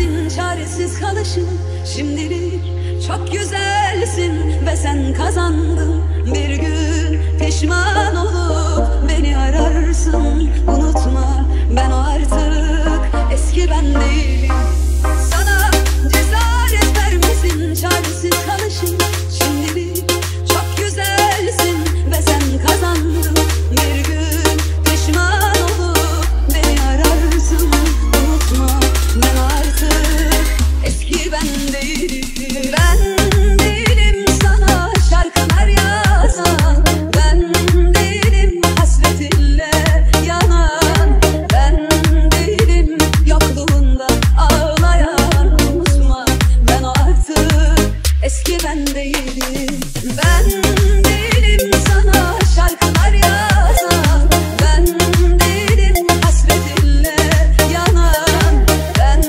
sensin çaresiz kalışım şimdilik çok güzelsin ve sen kazandın. Bir gün pişman olup beni ararsın. Unutma Eski ben değilim. Ben değilim sana şarkılar yazan. Ben değilim hasretinle yanan. Ben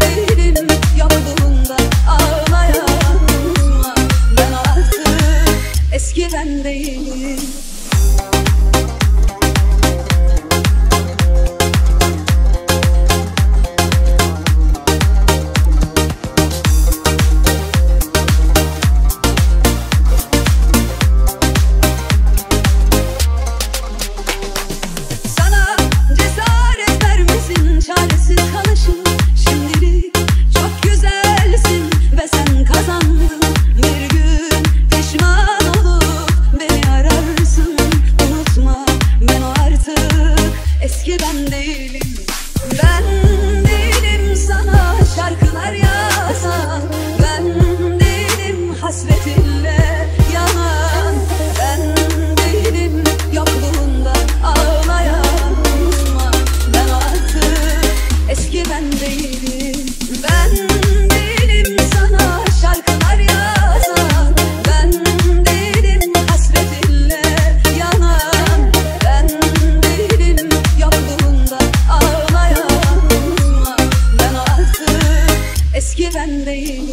değilim yağmurunda ağlayan. Ben artık eski ben değilim. lady.